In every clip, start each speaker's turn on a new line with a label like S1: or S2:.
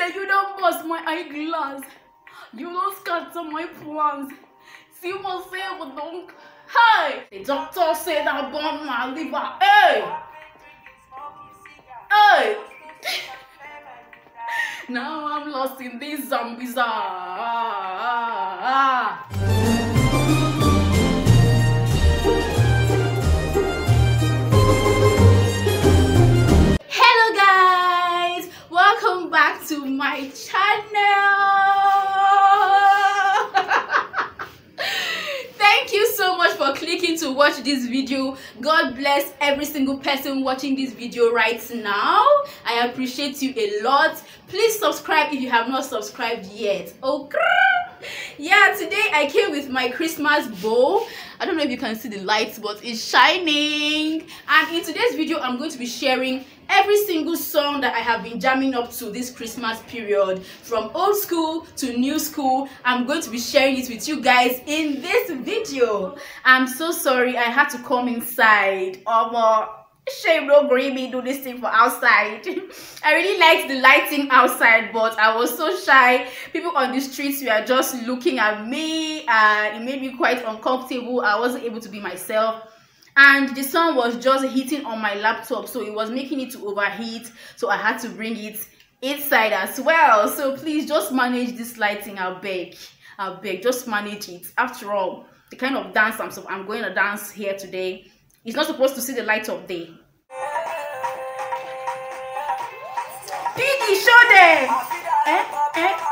S1: Say you don't bust my eyeglass. You don't scatter my plans. See myself don't. Hey! The doctor said I burn my liver. Hey! Hey! now I'm lost in these zombies. Ah, ah, ah. My channel. Thank you so much for clicking to watch this video. God bless every single person watching this video right now. I appreciate you a lot. Please subscribe if you have not subscribed yet. Okay. Yeah, today I came with my Christmas bow. I don't know if you can see the lights, but it's shining. And in today's video, I'm going to be sharing every single song that I have been jamming up to this Christmas period from old school to new school. I'm going to be sharing it with you guys in this video. I'm so sorry I had to come inside. Um, shame don't gree me do this thing for outside. I really liked the lighting outside but i was so shy. People on the streets were just looking at me and it made me quite uncomfortable. I wasn't able to be myself. And the sun was just hitting on my laptop so it was making it to overheat so i had to bring it inside as well. So please just manage this lighting i beg. I beg just manage it. After all the kind of dance i'm so i'm going to dance here today it's not supposed to see the light of day show them. Eh, eh, eh,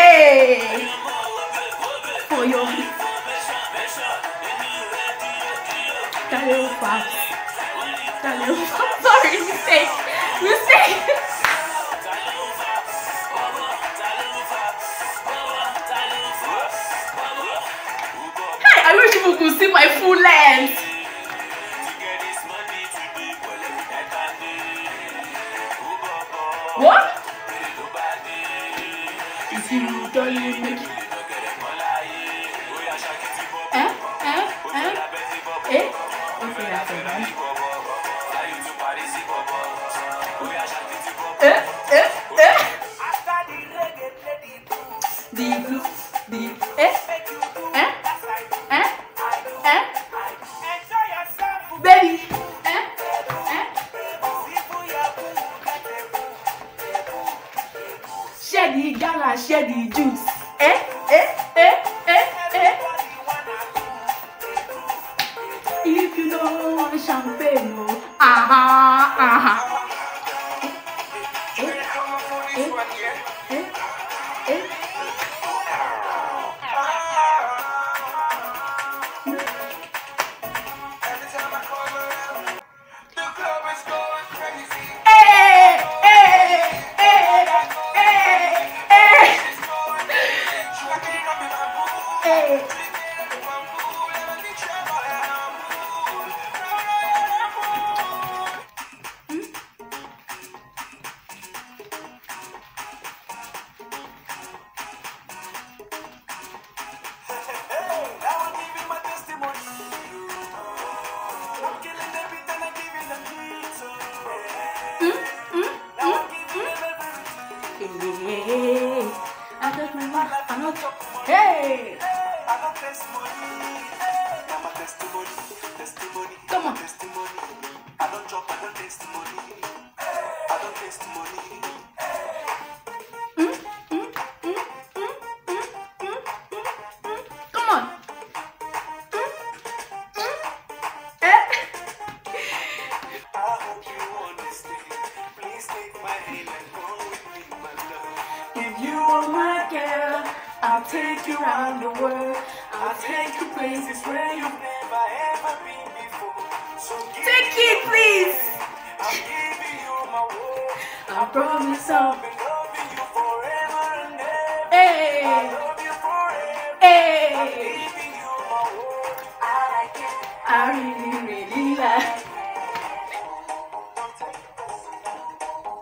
S1: Hey. For your. Dale o fa. Dale o fa. Sorry, mistake. Mistake. Hey, I wish you could see my full length. Eh? Eh? Eh? Eh?
S2: ẹ ẹ ó fẹ́ ra tẹ̀ báyìí. I'll take you around the world. I'll take you places where you've never ever been before. So give
S1: Take it, please.
S2: I'm giving you my word.
S1: I promise I'll
S2: I've loving you forever and ever.
S1: Hey.
S2: I love you forever.
S1: Hey.
S2: Giving you my word. I like it.
S1: I really, really like.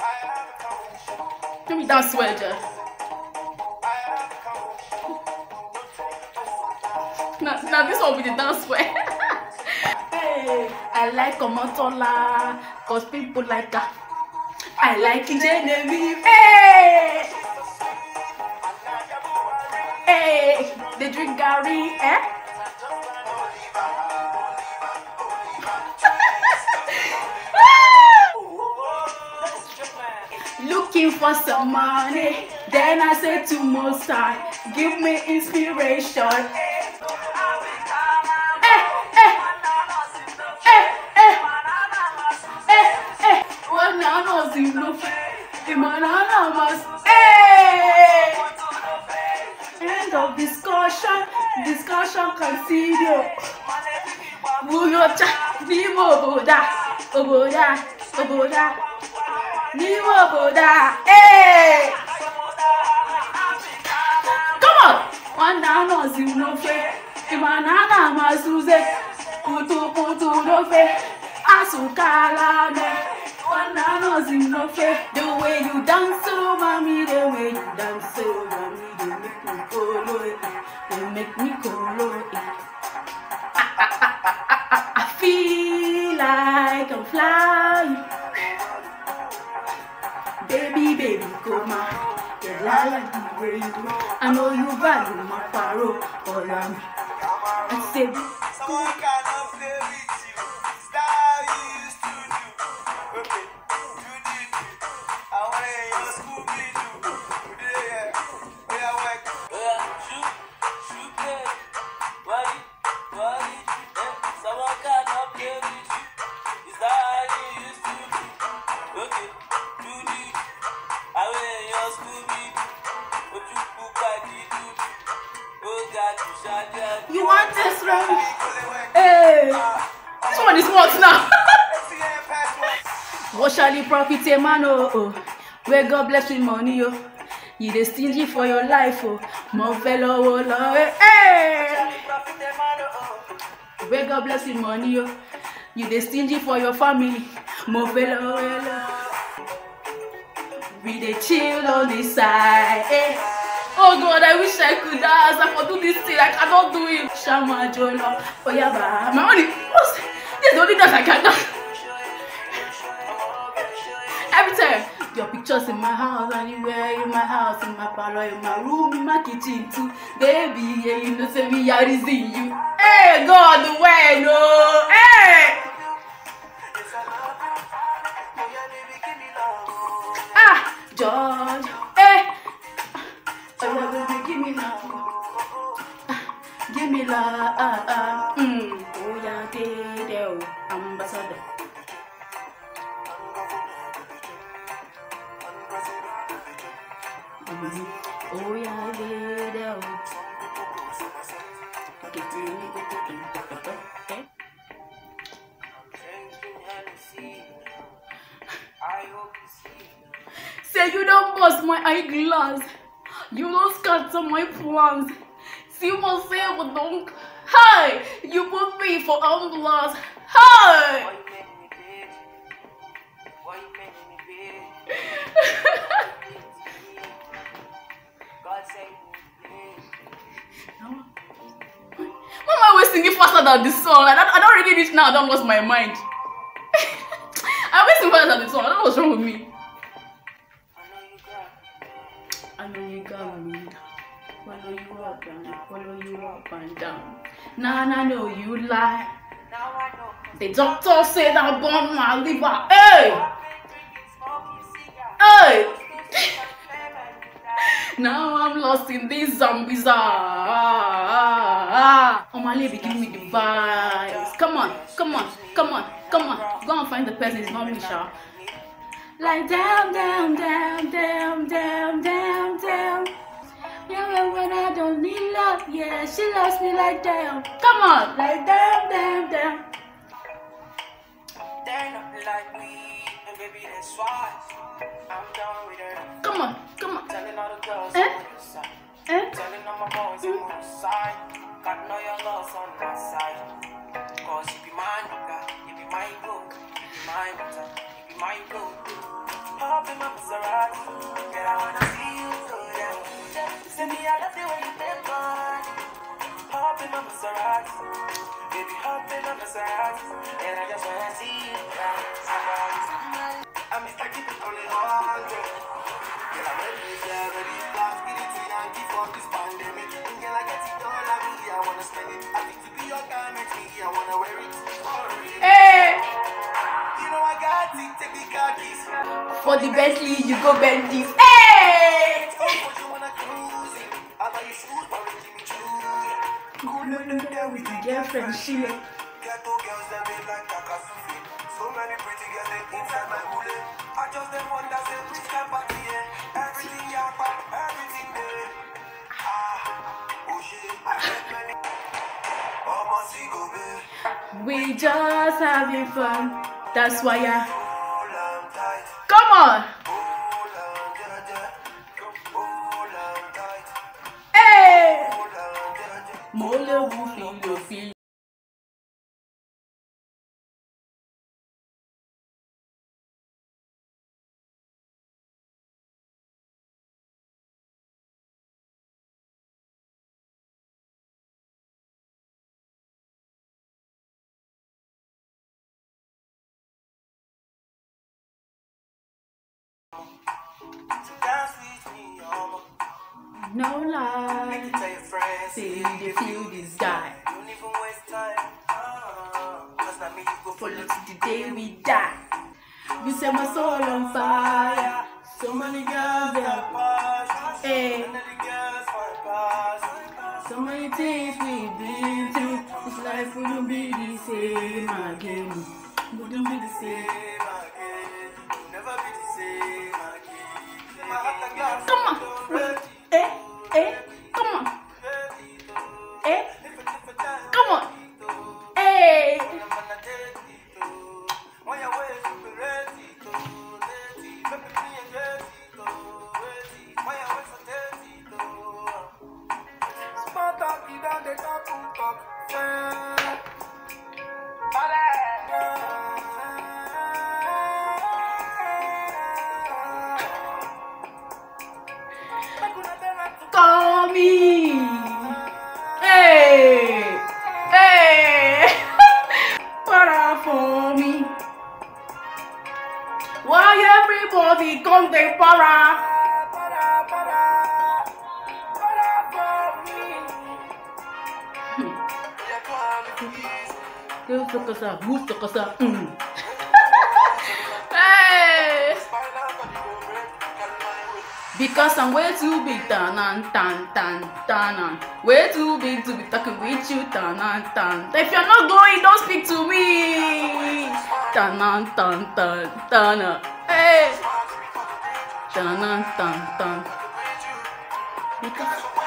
S2: I have.
S1: Give me sweater.
S2: I
S1: Now, now this one with the dance sweat. hey, I like Omotola, cause people like her. I like Genevieve. Hey, hey, they drink Gary, eh? Looking for some money, then I say to Most High, give me inspiration. Consiglio Murocha Nimo Boda Oboda Oboda Nimo Boda Hey eh. Come on. One down on Zinofe Imanana Masuze Kutu Kutu Dofe Asukala Me One down on Zinofe The way you dance so mommy The way you dance so mommy. Dey make me eh, dey make me eh. I feel like I'm flying. Baby, baby, come on. Girl, I like the way you. I know you value my paro, all I'm. I said,
S2: Someone you. You used to do. Okay,
S1: profit a man, oh, oh? Where God bless with money, oh. You dey stingy for your life, oh. Mo fellow, oh, Lord. Hey! Where God bless with money, oh. You dey stingy for your family. Mo fellow, oh, Lord. We dey chill on the side, eh. Oh God, I wish I could dance. I could do this thing. I cannot do it. Shama Jolo, Oyaba. My only, this is the only dance I can dance. Every time, your pictures in my house, anywhere in my house, in my parlor, in my room, in my kitchen too. Baby, yeah, you know, say me, I see you. Hey, God, when, no, hey. Ah, George, hey. Oh, yeah, baby, give me love. Ah, Give me love. Say you don't bust my eyeglass. You don't scatter my plans. See what say what don't. Hi, you put me for ambulance. Am I always singing faster than the song? I don't, I don't really reach now. I don't lost my mind. I always sing faster than the song. I don't know what's wrong with me. I got me. Follow you up and follow you up and down. Nah, nah, know you lie. The doctor said I burn my liver. Hey! Hey! now I'm lost in these zombies. Ah, ah, ah. Omale be giving me the vibes. Come on, come on, come on, come on. Go and find the person. It's not me, Sha. Like down, down, down, down, down, down, down. Yeah, when I don't need love, yeah, she loves me like down. Come on, like down, down, down.
S2: They not like me, and baby, that's why I'm done with her.
S1: Come on, come on.
S2: Telling all the girls
S1: Eh?
S2: On side.
S1: Eh?
S2: Telling all my boys I'm on your side. Got know your love's on my side. Cause you be my nigga, you be my goat, you be my butter, Hop in my Maserati, girl, I wanna see you. Send me, I love you. Hop in my Maserati, baby, hop in my Maserati, and I just wanna see you. I'm Mr. Girl, I'm ready, yeah, ready. For this pandemic. And girl, I get it all I wanna spend it. I think to be your me, I wanna wear it. For the
S1: Bentley, you go Bentley. Hey! No no there with the girlfriend, she
S2: just.
S1: We just having fun. That's why I No lie.
S2: it tell your friends,
S1: Say you feel this guy.
S2: Don't even waste time. Ah, Cause now me you go
S1: Follow to the day we die. You set my soul on fire. So many girls there. Hey. So many things we've been through. This life wouldn't be the same again. Wouldn't be the same. Tommy. Hey, hey, para for me. Why everybody come they para? Para, para, para for me. Move to casa, move to casa. Mm. Because I'm way too big, tan tan tan tan. Way too big to be talking with you, tan tan. If you're not going, don't speak to me. Tan tan tan tan. Hey. Tan tan tan. Because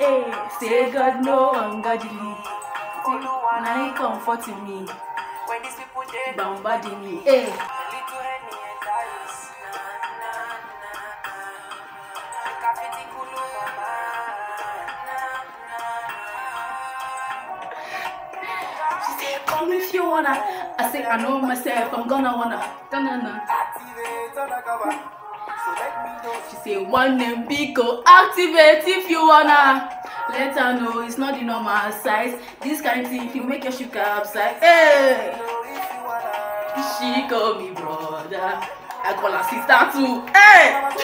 S1: Hey, say God no ungodly. Now he comforting me,
S2: When these people dead,
S1: bombarding me. Hey.
S2: little Henny and Dice. Kafiti Kulu Mama.
S1: She said, come if you wanna. I say, I know myself, I'm gonna wanna. Dun-dun-dun. She say one name Biko activate if you wanna. Let her know it's not the normal size. This kind thing if you make your ship capsize. Hey, she call me brother. I call her sister too. Hey.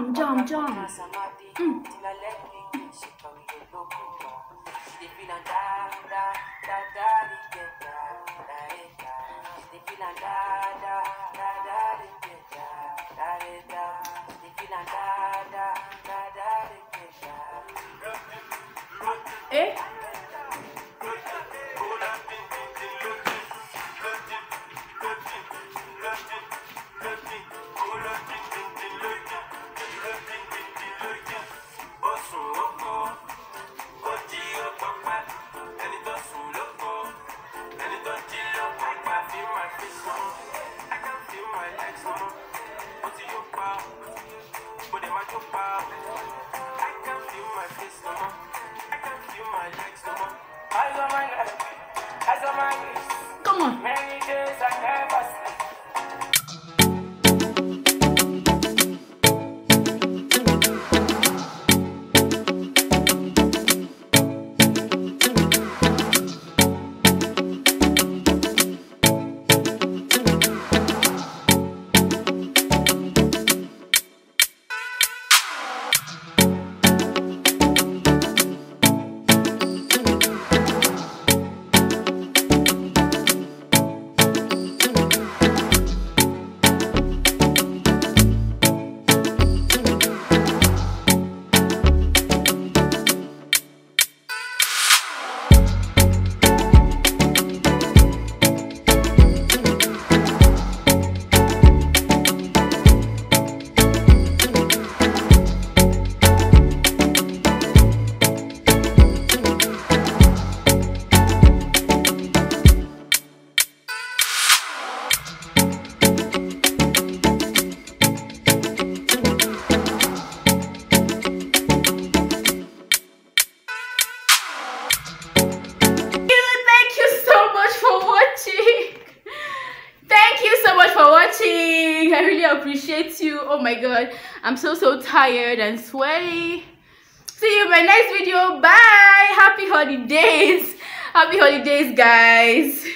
S1: Jump, jump, jump.
S3: Mm.
S1: Eh? So so tired and sweaty. See you in my next video. Bye. Happy holidays. Happy holidays, guys.